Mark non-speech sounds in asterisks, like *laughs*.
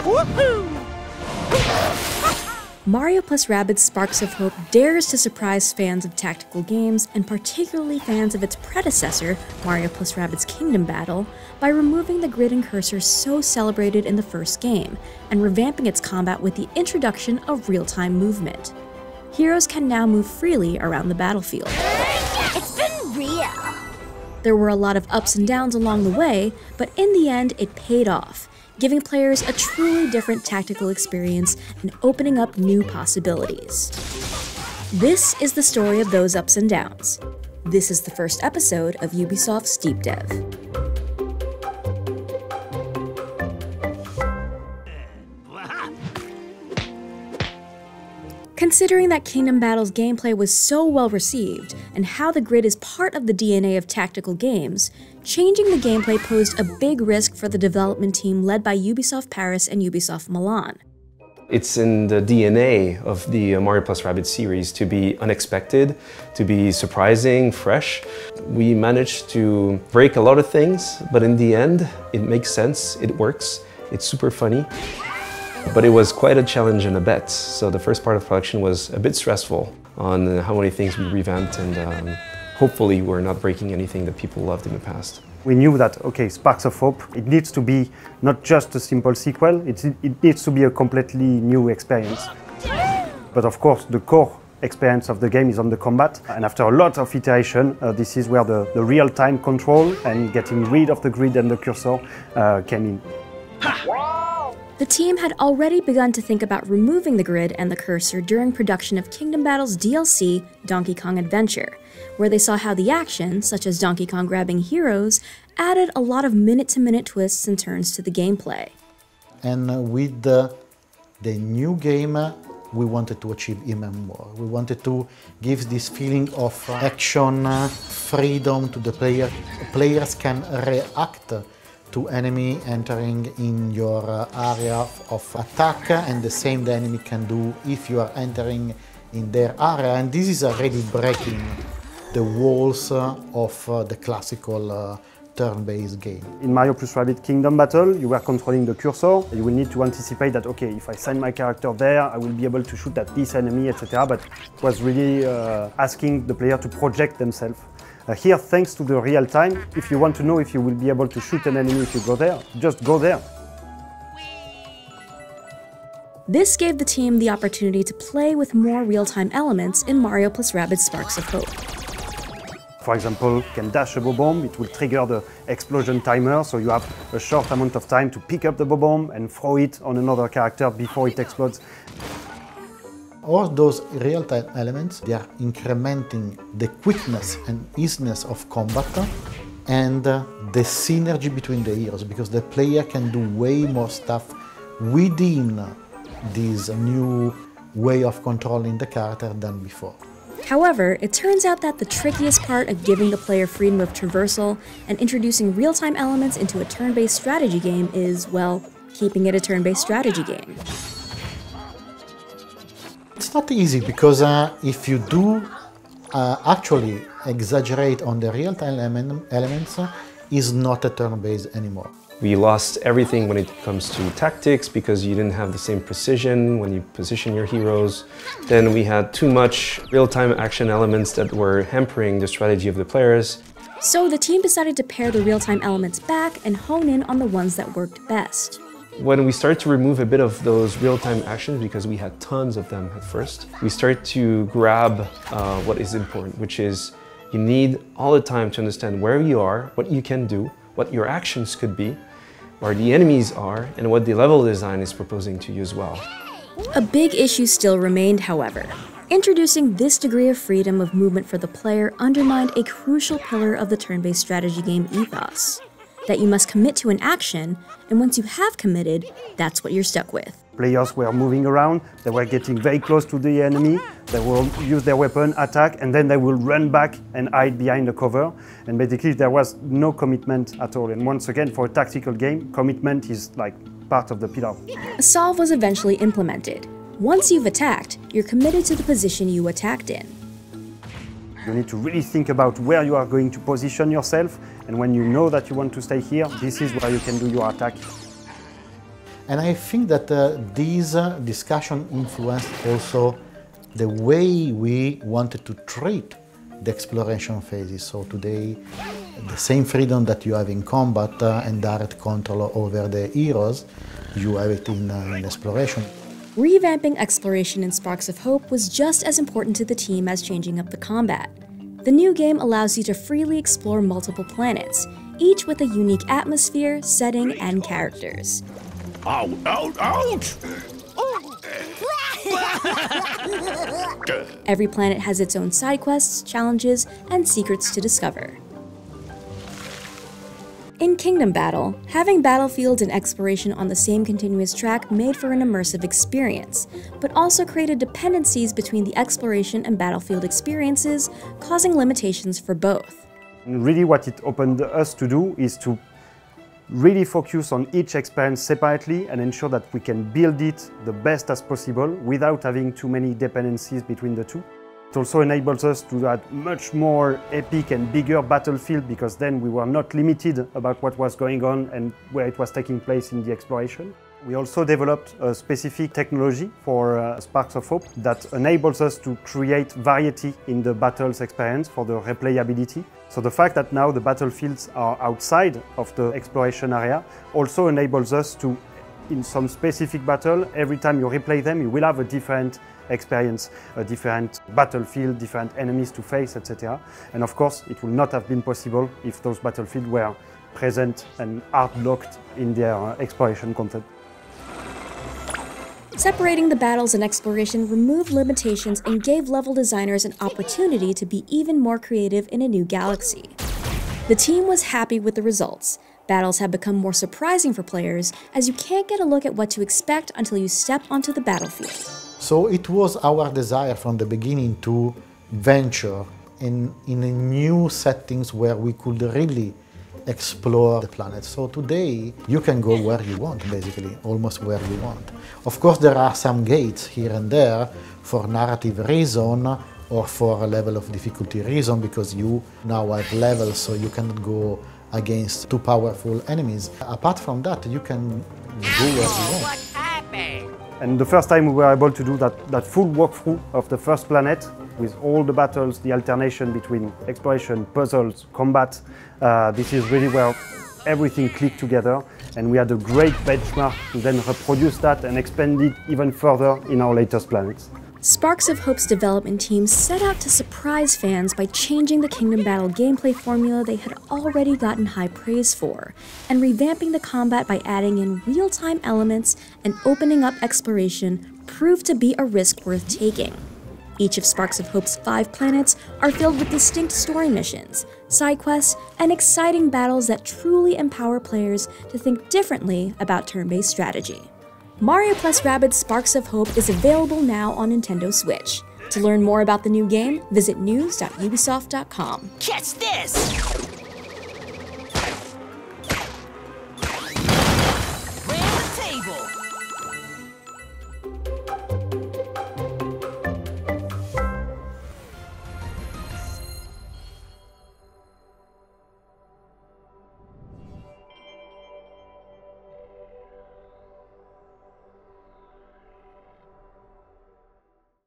*laughs* Mario plus Rabbids Sparks of Hope dares to surprise fans of tactical games, and particularly fans of its predecessor, Mario plus Rabbids Kingdom Battle, by removing the grid and cursor so celebrated in the first game, and revamping its combat with the introduction of real-time movement. Heroes can now move freely around the battlefield. It's been real. There were a lot of ups and downs along the way, but in the end, it paid off, giving players a truly different tactical experience and opening up new possibilities. This is the story of those ups and downs. This is the first episode of Ubisoft's Deep Dev. Considering that Kingdom Battle's gameplay was so well received, and how the grid is part of the DNA of tactical games, changing the gameplay posed a big risk for the development team led by Ubisoft Paris and Ubisoft Milan. It's in the DNA of the uh, Mario plus Rabbids series to be unexpected, to be surprising, fresh. We managed to break a lot of things, but in the end, it makes sense, it works, it's super funny. But it was quite a challenge and a bet. So the first part of production was a bit stressful on how many things we revamped and um, hopefully we're not breaking anything that people loved in the past. We knew that, okay, Sparks of Hope, it needs to be not just a simple sequel, it, it needs to be a completely new experience. But of course, the core experience of the game is on the combat. And after a lot of iteration, uh, this is where the, the real-time control and getting rid of the grid and the cursor uh, came in. The team had already begun to think about removing the grid and the cursor during production of Kingdom Battle's DLC, Donkey Kong Adventure, where they saw how the action, such as Donkey Kong grabbing heroes, added a lot of minute to minute twists and turns to the gameplay. And with the, the new game, we wanted to achieve even more. We wanted to give this feeling of action, freedom to the player. Players can react to enemy entering in your uh, area of attack and the same the enemy can do if you are entering in their area and this is already breaking the walls uh, of uh, the classical turn-based game. In Mario plus Rabbids Kingdom Battle, you were controlling the cursor. You will need to anticipate that, okay, if I send my character there, I will be able to shoot at this enemy, etc. But it was really uh, asking the player to project themselves uh, here, thanks to the real time, if you want to know if you will be able to shoot an enemy if you go there, just go there. This gave the team the opportunity to play with more real-time elements in Mario plus Rabbids Sparks of Hope. For example, you can dash a bomb, it will trigger the explosion timer, so you have a short amount of time to pick up the bomb and throw it on another character before it explodes. All those real-time elements, they are incrementing the quickness and easiness of combat and uh, the synergy between the heroes, because the player can do way more stuff within this new way of controlling the character than before. However, it turns out that the trickiest part of giving the player freedom of traversal and introducing real-time elements into a turn-based strategy game is, well, keeping it a turn-based strategy game. It's not easy because uh, if you do uh, actually exaggerate on the real-time element, elements, uh, is not a turn-based anymore. We lost everything when it comes to tactics because you didn't have the same precision when you position your heroes. Then we had too much real-time action elements that were hampering the strategy of the players. So the team decided to pare the real-time elements back and hone in on the ones that worked best. When we started to remove a bit of those real-time actions, because we had tons of them at first, we started to grab uh, what is important, which is you need all the time to understand where you are, what you can do, what your actions could be, where the enemies are, and what the level design is proposing to you as well. A big issue still remained, however. Introducing this degree of freedom of movement for the player undermined a crucial pillar of the turn-based strategy game ethos. That you must commit to an action, and once you have committed, that's what you're stuck with. Players were moving around, they were getting very close to the enemy, they will use their weapon, attack, and then they will run back and hide behind the cover. And basically there was no commitment at all. And once again, for a tactical game, commitment is like part of the pillar. A solve was eventually implemented. Once you've attacked, you're committed to the position you attacked in. You need to really think about where you are going to position yourself, and when you know that you want to stay here, this is where you can do your attack. And I think that uh, this uh, discussion influenced also the way we wanted to treat the exploration phases. So today, the same freedom that you have in combat uh, and direct control over the heroes, you have it in, uh, in exploration. Revamping exploration in Sparks of Hope was just as important to the team as changing up the combat. The new game allows you to freely explore multiple planets, each with a unique atmosphere, setting, and characters. Out, out, out! Every planet has its own side quests, challenges, and secrets to discover. In Kingdom Battle, having battlefields and exploration on the same continuous track made for an immersive experience, but also created dependencies between the exploration and battlefield experiences, causing limitations for both. Really what it opened us to do is to really focus on each experience separately and ensure that we can build it the best as possible without having too many dependencies between the two. It also enables us to add much more epic and bigger battlefield because then we were not limited about what was going on and where it was taking place in the exploration. We also developed a specific technology for uh, Sparks of Hope that enables us to create variety in the battles experience for the replayability. So the fact that now the battlefields are outside of the exploration area also enables us to, in some specific battle, every time you replay them, you will have a different experience, a different battlefield, different enemies to face, etc. And of course, it would not have been possible if those battlefields were present and hard-locked in their uh, exploration content. Separating the battles and exploration removed limitations and gave level designers an opportunity to be even more creative in a new galaxy. The team was happy with the results. Battles have become more surprising for players, as you can't get a look at what to expect until you step onto the battlefield. So it was our desire from the beginning to venture in, in new settings where we could really explore the planet. So today you can go where you want, basically, almost where you want. Of course, there are some gates here and there for narrative reason or for a level of difficulty reason because you now have levels so you cannot go against two powerful enemies. Apart from that, you can go where you want. And the first time we were able to do that, that full walkthrough of the first planet with all the battles, the alternation between exploration, puzzles, combat, uh, this is really where everything clicked together and we had a great benchmark to then reproduce that and expand it even further in our latest planets. Sparks of Hope's development team set out to surprise fans by changing the Kingdom Battle gameplay formula they had already gotten high praise for, and revamping the combat by adding in real time elements and opening up exploration proved to be a risk worth taking. Each of Sparks of Hope's five planets are filled with distinct story missions, side quests, and exciting battles that truly empower players to think differently about turn based strategy. Mario plus Rabbids Sparks of Hope is available now on Nintendo Switch. To learn more about the new game, visit news.ubisoft.com. Catch this!